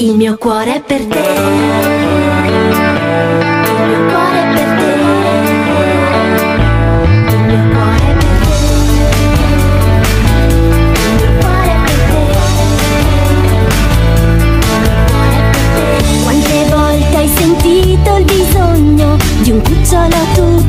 Il mio cuore è per te. Il mio cuore è per te. Il mio cuore è per te. Il mio cuore è per te. Quante volte hai sentito il bisogno di un cucciolo tutto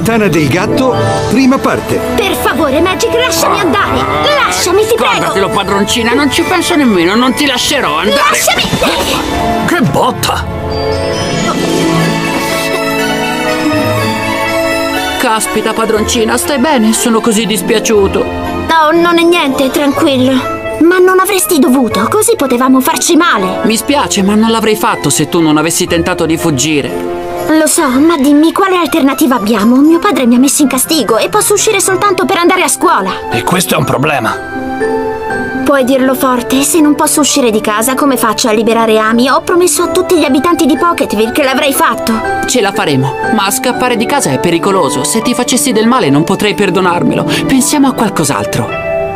tana del gatto, prima parte. Per favore, Magic, lasciami andare. Lasciami, ti prego. Guardatelo, padroncina, non ci penso nemmeno, non ti lascerò andare. Lasciami. Che botta! Caspita, padroncina, stai bene? Sono così dispiaciuto. No, non è niente, tranquillo. Ma non avresti dovuto, così potevamo farci male. Mi spiace, ma non l'avrei fatto se tu non avessi tentato di fuggire. Lo so, ma dimmi quale alternativa abbiamo? Mio padre mi ha messo in castigo e posso uscire soltanto per andare a scuola. E questo è un problema. Puoi dirlo forte, se non posso uscire di casa, come faccio a liberare Amy? Ho promesso a tutti gli abitanti di Pocketville che l'avrei fatto. Ce la faremo, ma scappare di casa è pericoloso. Se ti facessi del male non potrei perdonarmelo. Pensiamo a qualcos'altro.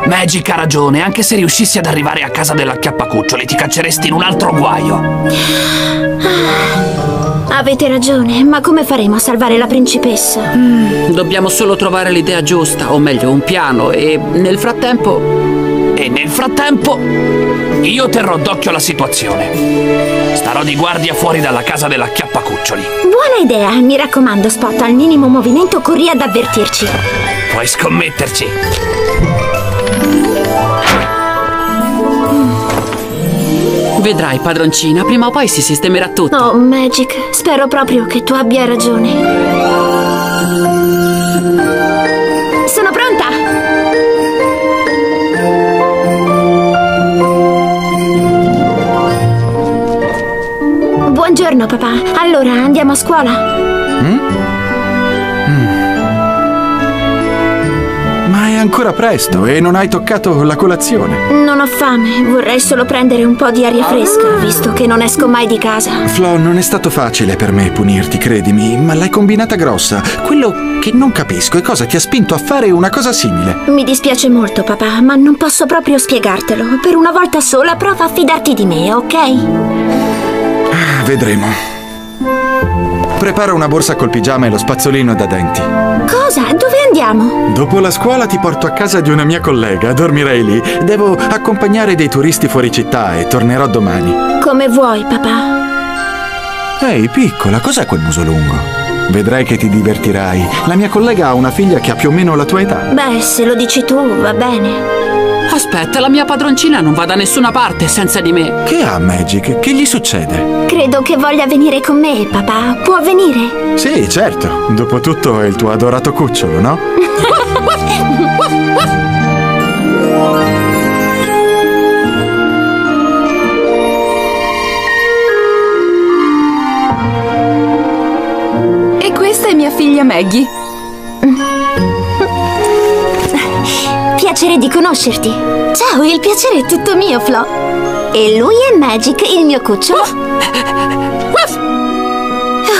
Magic ha ragione, anche se riuscissi ad arrivare a casa dell'acchiappacuccioli ti cacceresti in un altro guaio. Avete ragione, ma come faremo a salvare la principessa? Dobbiamo solo trovare l'idea giusta, o meglio, un piano, e nel frattempo. E nel frattempo io terrò d'occhio la situazione. Starò di guardia fuori dalla casa dell'acchiappacuccioli. Buona idea, mi raccomando, Spot, al minimo movimento corri ad avvertirci. Puoi scommetterci. Vedrai, padroncina, prima o poi si sistemerà tutto. Oh, Magic, spero proprio che tu abbia ragione. Sono pronta! Buongiorno, papà. Allora, andiamo a scuola? Ancora presto e non hai toccato la colazione. Non ho fame, vorrei solo prendere un po' di aria fresca, visto che non esco mai di casa. Flo, non è stato facile per me punirti, credimi, ma l'hai combinata grossa. Quello che non capisco è cosa ti ha spinto a fare una cosa simile. Mi dispiace molto, papà, ma non posso proprio spiegartelo. Per una volta sola prova a fidarti di me, ok? Ah, vedremo. Prepara una borsa col pigiama e lo spazzolino da denti. Cosa? Dove andiamo? Dopo la scuola ti porto a casa di una mia collega, dormirei lì. Devo accompagnare dei turisti fuori città e tornerò domani. Come vuoi, papà. Ehi, piccola, cos'è quel muso lungo? Vedrai che ti divertirai. La mia collega ha una figlia che ha più o meno la tua età. Beh, se lo dici tu, va bene. Aspetta, la mia padroncina non va da nessuna parte senza di me. Che ha Magic? Che gli succede? Credo che voglia venire con me, papà. Può venire? Sì, certo. Dopotutto è il tuo adorato cucciolo, no? E questa è mia figlia Maggie. Piacere di conoscerti. Ciao, il piacere è tutto mio, Flo. E lui è Magic, il mio cucciolo.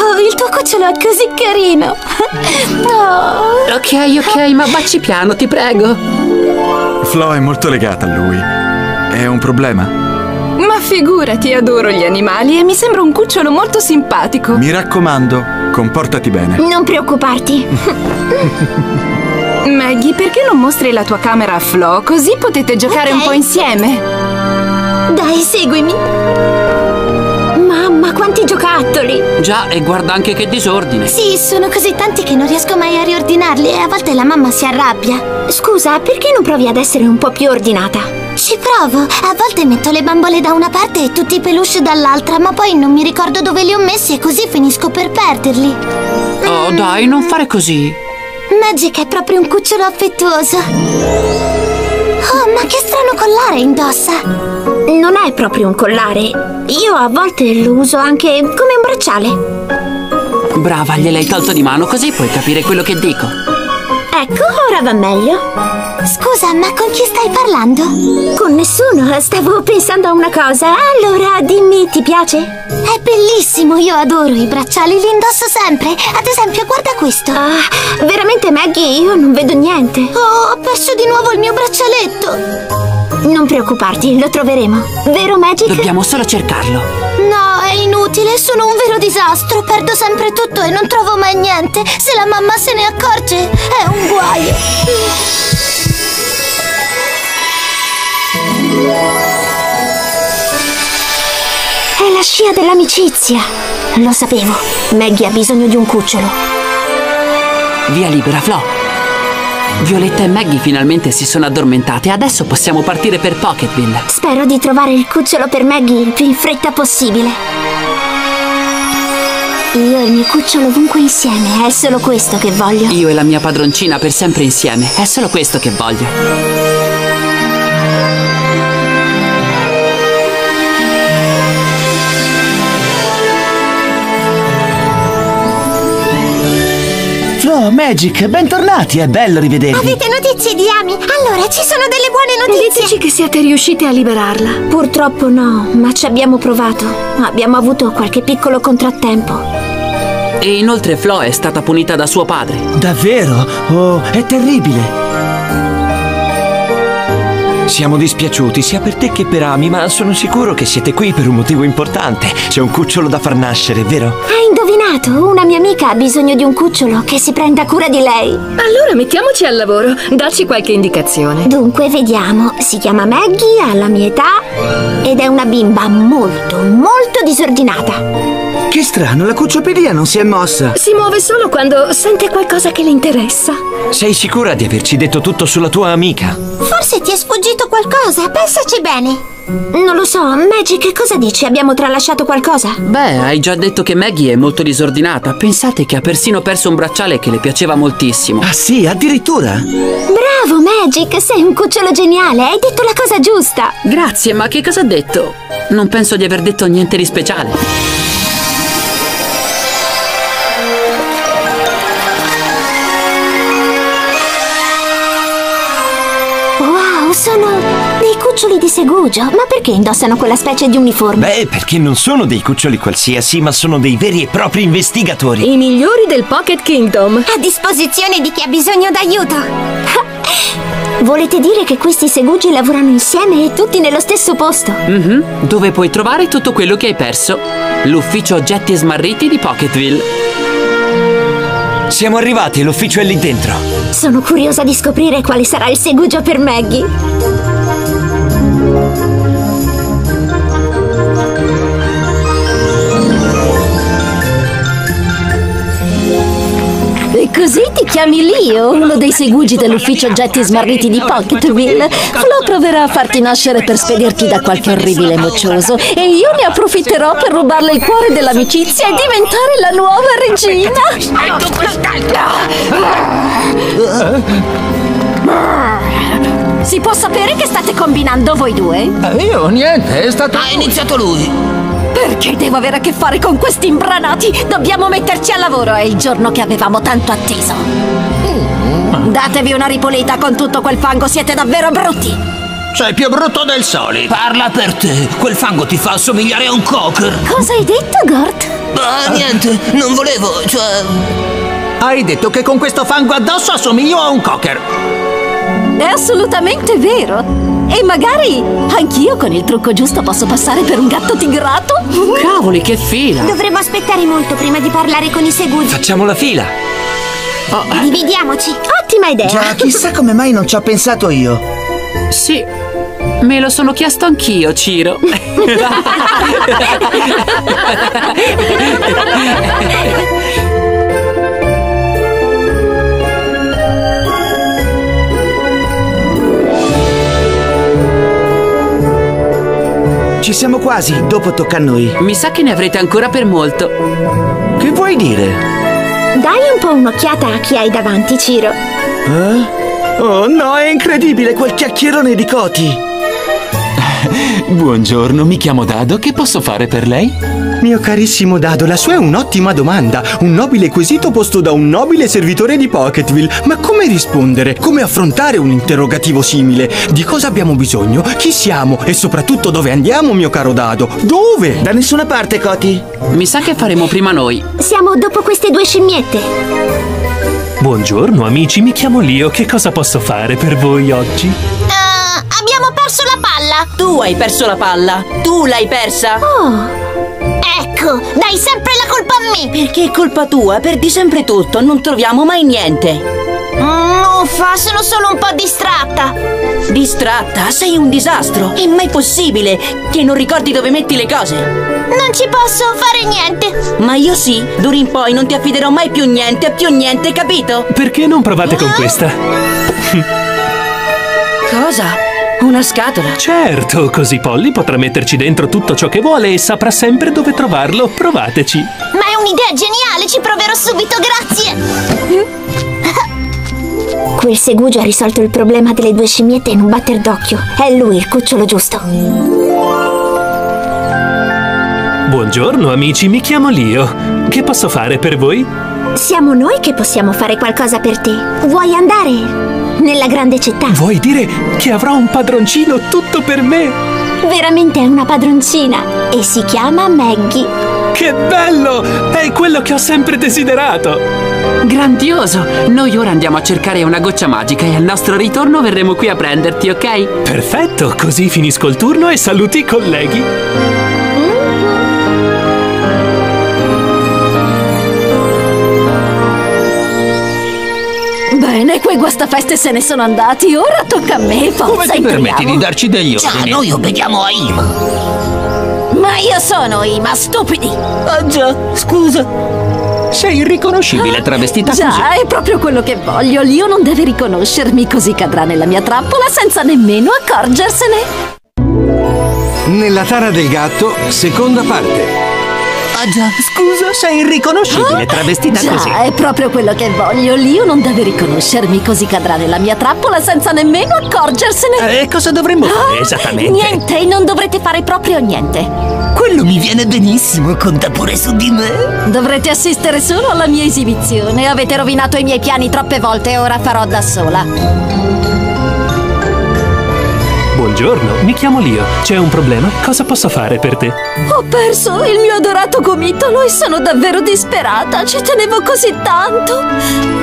Oh, il tuo cucciolo è così carino. Oh. Ok, ok, ma baci piano, ti prego. Flo è molto legata a lui. È un problema? Ma figurati, adoro gli animali e mi sembra un cucciolo molto simpatico. Mi raccomando, comportati bene. Non preoccuparti. Maggie, perché non mostri la tua camera a Flo? Così potete giocare un Ok. po' insieme. Dai, seguimi. Mamma, giocattoli. Già, e guarda anche che disordine. Sì, sono così tanti che non riesco mai a riordinarli e a volte la mamma si arrabbia. Scusa, perché non provi ad essere un po' più ordinata? Ci provo. A volte metto le bambole da una parte e tutti i peluche dall'altra, ma poi non mi ricordo dove li ho messi e così finisco per perderli. Oh, dai, non fare così. Magic è proprio un cucciolo affettuoso. Oh, ma che strano collare indossa! Non è proprio un collare. Io a volte lo uso anche come un bracciale. Brava, gliel'hai tolto di mano così puoi capire quello che dico. Ecco, ora va meglio. Scusa, ma con chi stai parlando? Con nessuno, stavo pensando a una cosa. Allora, dimmi, ti piace? È bellissimo, io adoro i bracciali, li indosso sempre. Ad esempio, guarda questo. Ah, veramente Maggie, io non vedo niente. Oh, ho perso di nuovo il mio braccialetto. Non preoccuparti, lo troveremo. Vero Magic? Dobbiamo solo cercarlo. Inutile, sono un vero disastro. Perdo sempre tutto e non trovo mai niente. Se la mamma se ne accorge, è un guaio. È la scia dell'amicizia. Lo sapevo. Maggie ha bisogno di un cucciolo. Via libera, Flo. Violetta e Maggie finalmente si sono addormentate. Adesso possiamo partire per Pocketville. Spero di trovare il cucciolo per Maggie il più in fretta possibile. Io e il mio cucciolo ovunque insieme, è solo questo che voglio. Io e la mia padroncina per sempre insieme. È solo questo che voglio. Flo, Magic, bentornati, è bello rivedervi. Avete notizie di Ami? Allora, ci sono delle buone notizie. Diteci che siete riuscite a liberarla. Purtroppo no, ma ci abbiamo provato. Abbiamo avuto qualche piccolo contrattempo. E inoltre Flo è stata punita da suo padre. Davvero? Oh, è terribile. Siamo dispiaciuti sia per te che per Ami, ma sono sicuro che siete qui per un motivo importante. C'è un cucciolo da far nascere, vero? Hai indovinato? Una mia amica ha bisogno di un cucciolo che si prenda cura di lei. Allora mettiamoci al lavoro. Dacci qualche indicazione. Dunque, vediamo. Si chiama Maggie, ha la mia età ed è una bimba molto, molto disordinata. Che strano, la cucciopedia non si è mossa. Si muove solo quando sente qualcosa che le interessa. Sei sicura di averci detto tutto sulla tua amica? Forse ti è sfuggito qualcosa, pensaci bene. Non lo so, Magic, cosa dici? Abbiamo tralasciato qualcosa? Beh, hai già detto che Maggie è molto disordinata. Pensate che ha persino perso un bracciale che le piaceva moltissimo. Ah sì, addirittura? Bravo, Magic, sei un cucciolo geniale, hai detto la cosa giusta. Grazie, ma che cosa ha detto? Non penso di aver detto niente di speciale. Cuccioli di segugio. Ma perché indossano quella specie di uniforme? Beh, perché non sono dei cuccioli qualsiasi, ma sono dei veri e propri investigatori. I migliori del Pocket Kingdom. A disposizione di chi ha bisogno d'aiuto. Volete dire che questi segugi lavorano insieme e tutti nello stesso posto? Mhm, Dove puoi trovare tutto quello che hai perso? L'ufficio oggetti smarriti di Pocketville. Siamo arrivati, l'ufficio è lì dentro. Sono curiosa di scoprire quale sarà il segugio per Maggie. Chiami Leo, uno dei segugi dell'ufficio oggetti smarriti di Pocketville. Flo proverà a farti nascere per spedirti da qualche orribile moccioso e io ne approfitterò per rubarle il cuore dell'amicizia e diventare la nuova regina. Si può sapere che state combinando voi due? Io niente, è stato. Ha iniziato lui. Perché devo avere a che fare con questi imbranati? Dobbiamo metterci al lavoro, è il giorno che avevamo tanto atteso. Datevi una ripulita con tutto quel fango, siete davvero brutti. Sei più brutto del solito. Parla per te. Quel fango ti fa assomigliare a un cocker. Cosa hai detto, Gort? Ah, niente, non volevo, cioè. Hai detto che con questo fango addosso assomiglio a un cocker. È assolutamente vero. E magari anch'io con il trucco giusto posso passare per un gatto tigrato. Cavoli, che fila! Dovremmo aspettare molto prima di parlare con i segugi. Facciamo la fila. Dividiamoci. Ottima idea. Già, chissà come mai non ci ho pensato io. Sì, me lo sono chiesto anch'io, Ciro. Ci siamo quasi, dopo tocca a noi. Mi sa che ne avrete ancora per molto. Che vuoi dire? Dai un po' un'occhiata a chi hai davanti, Ciro. Eh? Oh no, è incredibile quel chiacchierone di Coti! Buongiorno, mi chiamo Dado, che posso fare per lei? Mio carissimo Dado, la sua è un'ottima domanda. Un nobile quesito posto da un nobile servitore di Pocketville. Ma come rispondere? Come affrontare un interrogativo simile? Di cosa abbiamo bisogno? Chi siamo? E soprattutto dove andiamo, mio caro Dado? Dove? Da nessuna parte, Coti. Mi sa che faremo prima noi. Siamo dopo queste due scimmiette. Buongiorno amici, mi chiamo Lio, che cosa posso fare per voi oggi? Uh, abbiamo perso la palla! Tu hai perso la palla! Tu l'hai persa! Oh! Ecco, dai sempre la colpa a me! Perché è colpa tua? Perdi sempre tutto, non troviamo mai niente! Non fa, sono solo un po' distratta! Distratta? Sei un disastro! È mai possibile che non ricordi dove metti le cose? Non ci posso fare niente! Ma io sì! D'ora in poi non ti affiderò mai più niente, più niente, capito? Perché non provate con questa? Cosa? Una scatola? Certo, così Polly potrà metterci dentro tutto ciò che vuole e saprà sempre dove trovarlo. Provateci. Ma è un'idea geniale, ci proverò subito, grazie! Quel segugio ha risolto il problema delle due scimmiette in un batter d'occhio. È lui il cucciolo giusto. Buongiorno amici, mi chiamo Lio. Che posso fare per voi? Siamo noi che possiamo fare qualcosa per te. Vuoi andare nella grande città? Vuoi dire che avrò un padroncino tutto per me? Veramente è una padroncina e si chiama Maggie. Che bello! È quello che ho sempre desiderato! Grandioso! Noi ora andiamo a cercare una goccia magica e al nostro ritorno verremo qui a prenderti, ok? Perfetto, così finisco il turno e saluti i colleghi. Bene, quei guastafeste se ne sono andati. Ora tocca a me, forza, Come ti entriamo. permetti di darci degli Già, ordini? noi obbediamo a Ima! Ma io sono Ima, stupidi! Ah già, scusa. Sei irriconoscibile travestita così. Già, è proprio quello che voglio. Lio non deve riconoscermi, così cadrà nella mia trappola senza nemmeno accorgersene. Nella tara del gatto, seconda parte. Già, scusa, sei irriconoscibile travestita Già, così. è proprio quello che voglio. Lio non deve riconoscermi, così cadrà nella mia trappola senza nemmeno accorgersene. E cosa dovremmo fare esattamente? Niente, non dovrete fare proprio niente. Quello mi viene benissimo, conta pure su di me. Dovrete assistere solo alla mia esibizione. Avete rovinato i miei piani troppe volte e ora farò da sola. Buongiorno, mi chiamo Lio. C'è un problema? Cosa posso fare per te? Ho perso il mio adorato gomitolo e sono davvero disperata. Ci tenevo così tanto.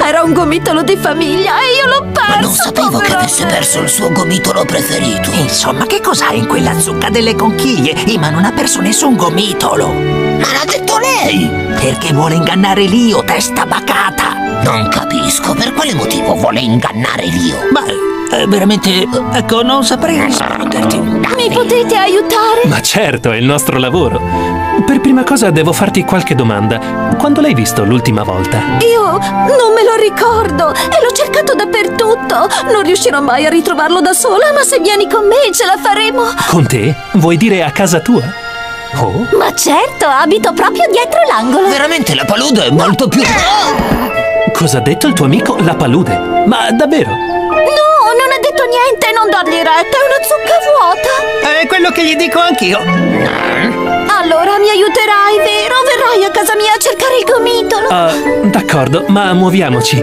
Era un gomitolo di famiglia e io l'ho perso. Ma non sapevo che avesse perso il suo gomitolo preferito! Insomma, che cos'ha in quella zucca delle conchiglie? Ima non ha perso nessun gomitolo. Ma l'ha detto lei! Perché vuole ingannare Lio, testa bacata. Non capisco, per quale motivo vuole ingannare Lio? Ma eh, veramente, ecco, non saprei risponderti. Mi potete aiutare? Ma certo, è il nostro lavoro. Per prima cosa devo farti qualche domanda. Quando l'hai visto l'ultima volta? Io non me lo ricordo e l'ho cercato dappertutto. Non riuscirò mai a ritrovarlo da sola, ma se vieni con me ce la faremo. Con te? Vuoi dire a casa tua? Oh? Ma certo, abito proprio dietro l'angolo. Veramente la palude è molto più... Cosa ha detto il tuo amico La Palude? Ma davvero? No, non ha detto niente, non dargli retta, è una zucca vuota. È quello che gli dico anch'io. Allora mi aiuterai, vero? Verrai a casa mia a cercare il gomitolo. Ah, d'accordo, ma muoviamoci.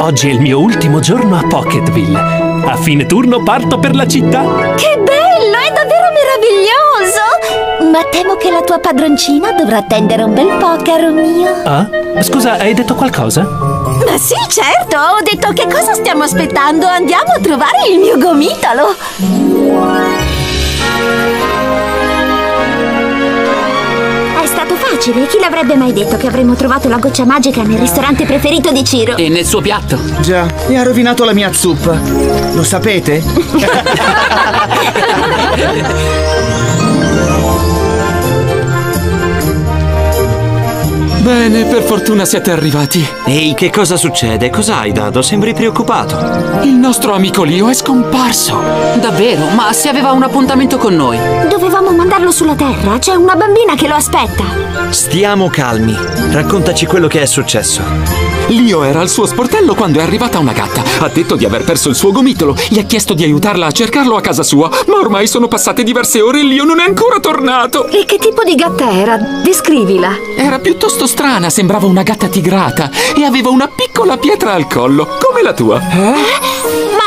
Oggi è il mio ultimo giorno a Pocketville. A fine turno parto per la città. Che bello, è davvero meraviglioso. Ma temo che la tua padroncina dovrà attendere un bel po', caro mio. Ah? Scusa, hai detto qualcosa? Ma sì, certo, ho detto che cosa stiamo aspettando? Andiamo a trovare il mio gomitolo. È stato facile. Chi l'avrebbe mai detto che avremmo trovato la goccia magica nel ristorante preferito di Ciro? E nel suo piatto. Già, e ha rovinato la mia zuppa. Lo sapete? Bene, per fortuna siete arrivati. Ehi, che cosa succede? Cos'hai, Dado? Sembri preoccupato. Il nostro amico Lio è scomparso. Davvero? Ma se aveva un appuntamento con noi. Dovevamo mandarlo sulla Terra. C'è una bambina che lo aspetta. Stiamo calmi. Raccontaci quello che è successo. Lio era al suo sportello quando è arrivata una gatta. Ha detto di aver perso il suo gomitolo. Gli ha chiesto di aiutarla a cercarlo a casa sua. Ma ormai sono passate diverse ore e Lio non è ancora tornato. E che tipo di gatta era? Descrivila. Era piuttosto strana, sembrava una gatta tigrata e aveva una piccola pietra al collo, come la tua. Ma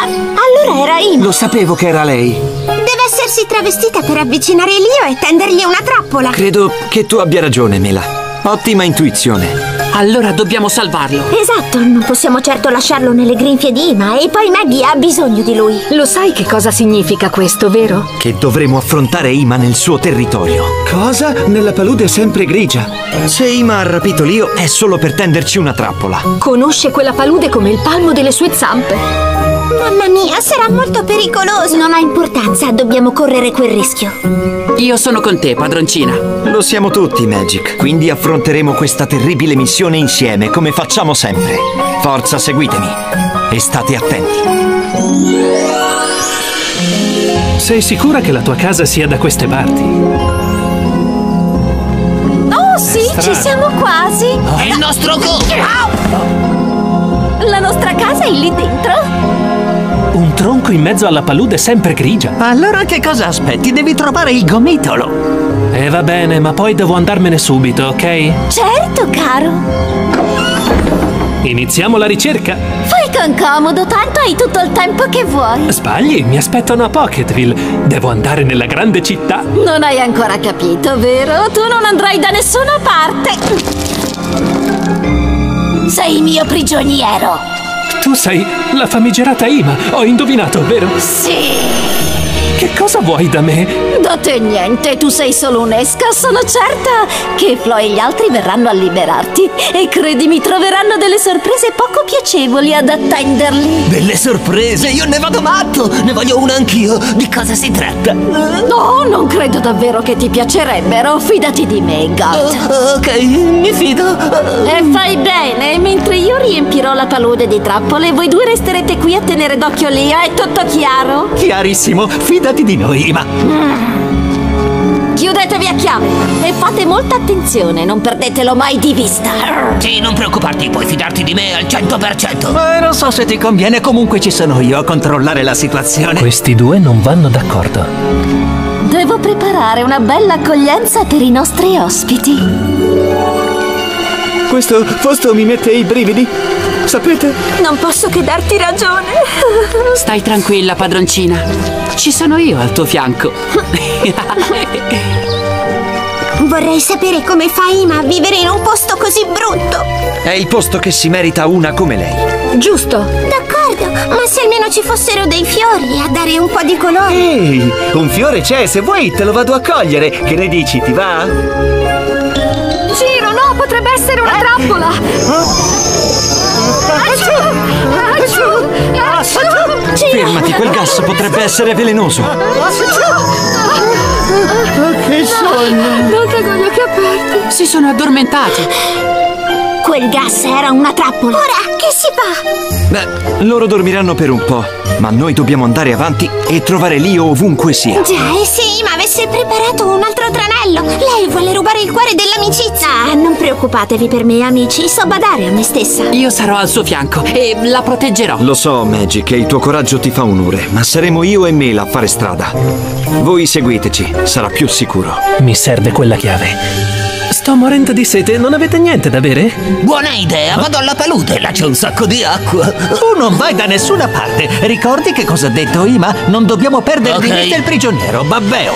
allora era Ima. Lo sapevo che era lei. Deve essersi travestita per avvicinare Lio e tendergli una trappola. Credo che tu abbia ragione, Mela. Ottima intuizione. Allora dobbiamo salvarlo. Esatto, non possiamo certo lasciarlo nelle grinfie di Ima e poi Maggie ha bisogno di lui. Lo sai che cosa significa questo, vero? Che dovremo affrontare Ima nel suo territorio. Cosa? Nella palude sempre grigia. Se Ima ha rapito Lio è solo per tenderci una trappola. Conosce quella palude come il palmo delle sue zampe. Mamma mia, sarà molto pericoloso. Non ha importanza, dobbiamo correre quel rischio. Io sono con te, padroncina. Lo siamo tutti, Magic. Quindi affronteremo questa terribile missione insieme, come facciamo sempre. Forza, seguitemi. E state attenti. Sei sicura che la tua casa sia da queste parti? Oh sì, ci siamo quasi. È il nostro go! La nostra casa è lì dentro. Un tronco in mezzo alla palude sempre grigia. Allora che cosa aspetti? Devi trovare il gomitolo. E va bene, ma poi devo andarmene subito, ok? Certo, caro. Iniziamo la ricerca. Fai con comodo, tanto hai tutto il tempo che vuoi. Sbagli, mi aspettano a Pocketville. Devo andare nella grande città. Non hai ancora capito, vero? Tu non andrai da nessuna parte. Sei mio prigioniero. Tu sei la famigerata Ima. Ho indovinato, vero? Sì. Che cosa vuoi da me? Da te niente, tu sei solo un'esca. Sono certa che Flo e gli altri verranno a liberarti. E credimi, troveranno delle sorprese poco piacevoli ad attenderli. Delle sorprese, io ne vado matto! Ne voglio una anch'io! Di cosa si tratta? No, non credo davvero che ti piacerebbero. Fidati di me, Gat. Oh, ok, mi fido. E fai bene, mentre io riempirò la palude di trappole, voi due resterete qui a tenere d'occhio Lia, è tutto chiaro? Chiarissimo, fidati di noi, ma... Chiudetevi a chiave e fate molta attenzione, non perdetelo mai di vista. Sì, non preoccuparti, puoi fidarti di me al 100%. Ma non so se ti conviene, comunque ci sono io a controllare la situazione. Questi due non vanno d'accordo. Devo preparare una bella accoglienza per i nostri ospiti. Questo posto mi mette i brividi. Sapete? Non posso che darti ragione. Stai tranquilla, padroncina. Ci sono io al tuo fianco. Vorrei sapere come fa Ima a vivere in un posto così brutto. È il posto che si merita una come lei. Giusto. D'accordo, ma se almeno ci fossero dei fiori a dare un po' di colore. Ehi, un fiore c'è, se vuoi te lo vado a cogliere. Che ne dici, ti va? Giro, no, potrebbe essere una trappola. Acciù! Gas potrebbe essere velenoso. Che sonno! Nota con gli occhi aperti. Si sono addormentati. Quel gas era una trappola. Ora, che si fa? Beh, loro dormiranno per un po', ma noi dobbiamo andare avanti e trovare Lio ovunque sia. Già, e se Ima avesse preparato un tranello? Lei vuole rubare il cuore dell'amicizia. Ah, non preoccupatevi per me, amici. So badare a me stessa. Io sarò al suo fianco e la proteggerò. Lo so, Magic, e il tuo coraggio ti fa onore, ma saremo io e Mela a fare strada. Voi seguiteci, sarà più sicuro. Mi serve quella chiave. Sto morendo di sete, non avete niente da bere? Buona idea, vado alla palude, là c'è un sacco di acqua. Tu non vai da nessuna parte. Ricordi che cosa ha detto Ima? Non dobbiamo perdere di Ok. vista il prigioniero, Babbeo.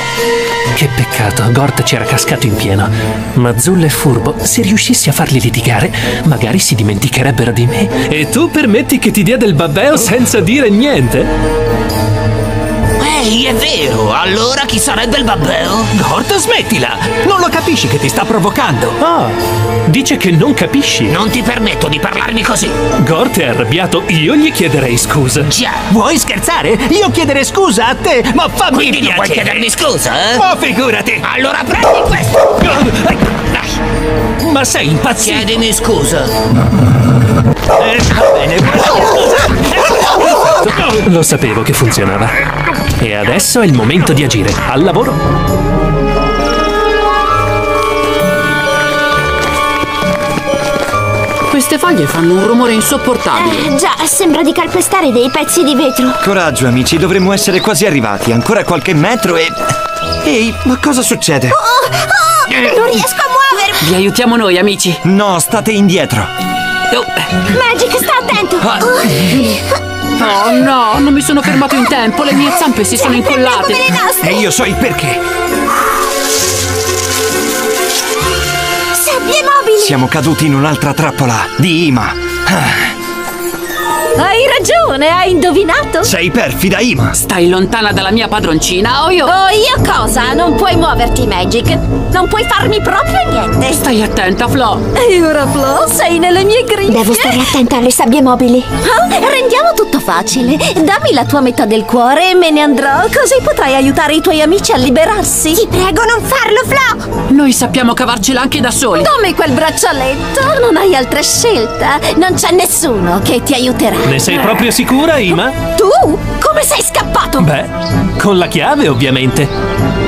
Che peccato, Gort ci era cascato in pieno. Ma Zull è furbo, se riuscissi a farli litigare, magari si dimenticherebbero di me. E tu permetti che ti dia del babbeo senza dire niente? Ehi, è vero, allora chi sarebbe il Babbeo? Gort, smettila! Non lo capisci che ti sta provocando? Ah, dice che non capisci. Non ti permetto di parlarmi così. Gort è arrabbiato, io gli chiederei scusa. Già, vuoi scherzare? Io chiedere scusa a te, ma fammi Quindi non puoi chiedermi scusa, eh? Ma figurati! Allora prendi questo! Ma sei impazzito? Chiedimi scusa. Eh, va bene. Lo sapevo che funzionava. E adesso è il momento di agire. Al lavoro. Queste foglie fanno un rumore insopportabile. Eh, già, sembra di calpestare dei pezzi di vetro. Coraggio, amici, dovremmo essere quasi arrivati. Ancora qualche metro e. Ehi, ma cosa succede? Oh, oh, non riesco a muovermi! Vi aiutiamo noi, amici. No, state indietro. Oh. Magic, sta attento! Oh no, non mi sono fermato in tempo, le mie zampe si sono incollate. E io so il perché. Sabbie mobili! Siamo caduti in un'altra trappola di Ima. Ah, Hai ragione, hai indovinato. Sei perfida, Ima. Stai lontana dalla mia padroncina o io... Oh, io cosa? Non puoi muoverti, Magic. Non puoi farmi proprio niente. Stai attenta, Flo. E ora, Flo, sei nelle mie griglie. Devo stare attenta alle sabbie mobili. Ah, rendiamo tutto facile. Dammi la tua metà del cuore e me ne andrò, così potrai aiutare i tuoi amici a liberarsi. Ti prego, non farlo, Flo! Noi sappiamo cavarcela anche da soli. Dammi quel braccialetto, non hai altra scelta. Non c'è nessuno che ti aiuterà. Ne sei proprio sicura, Ima? Tu? Come sei scappato? Beh, con la chiave, ovviamente.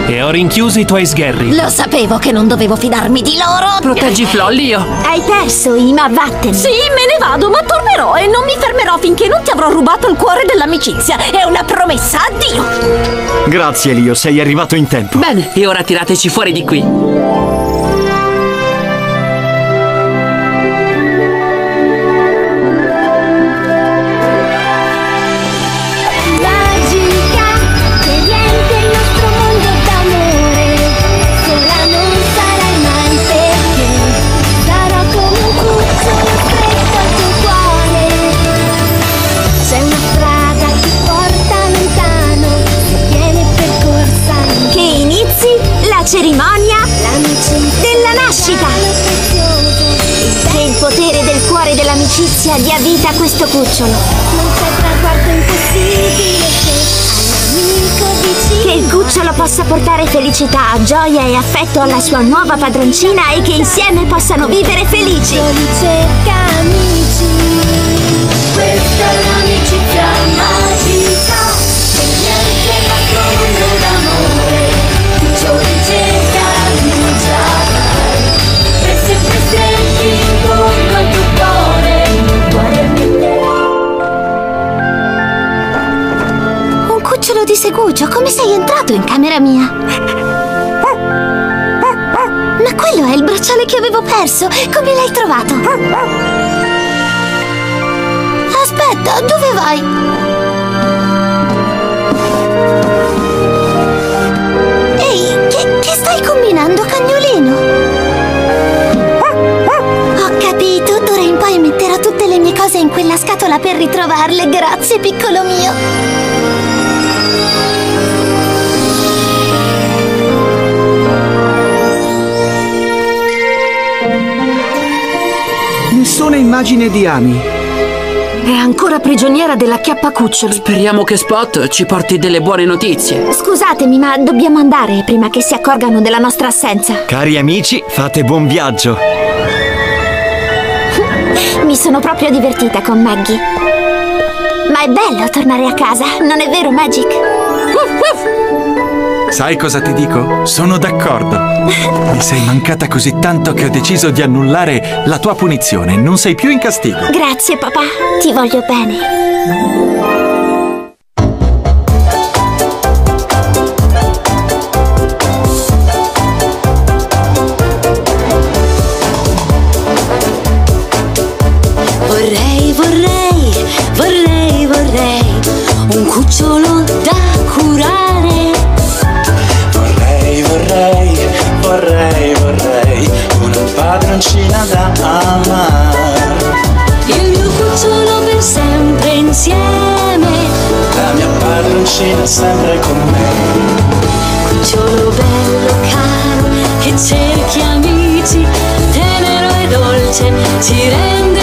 E ho rinchiuso i tuoi sgherri. Lo sapevo che non dovevo fidarmi di loro. Proteggi Flo, Lio. Hai perso, Ima, vattene. Sì, me ne vado, ma tornerò e non mi fermerò finché non ti avrò rubato il cuore dell'amicizia. È una promessa, addio! Grazie, Lio, sei arrivato in tempo. Bene, e ora tirateci fuori di qui. Nascita. Che il potere del cuore dell'amicizia dia vita a questo cucciolo. Che il cucciolo possa portare felicità, gioia e affetto alla sua nuova padroncina e che insieme possano vivere felici. Questa è l'amicizia segugio, come sei entrato in camera mia? Ma quello è il bracciale che avevo perso! Come l'hai trovato? Aspetta, dove vai? Ehi, che stai combinando, cagnolino? Ho capito, d'ora in poi metterò tutte le mie cose in quella scatola per ritrovarle. Grazie, piccolo mio. Nessuna immagine di Ami. È ancora prigioniera della chiappa cuccioli. Speriamo che Spot ci porti delle buone notizie. Scusatemi, ma dobbiamo andare prima che si accorgano della nostra assenza. Cari amici, fate buon viaggio. Mi sono proprio divertita con Maggie. Ma è bello tornare a casa, non è vero, Magic? Sai cosa ti dico? Sono d'accordo. Mi sei mancata così tanto che ho deciso di annullare la tua punizione. Non sei più in castigo. Grazie, papà. Ti voglio bene. cucina sempre con me. Cucciolo bello caro, che cerchi amici, tenero e dolce, ti rende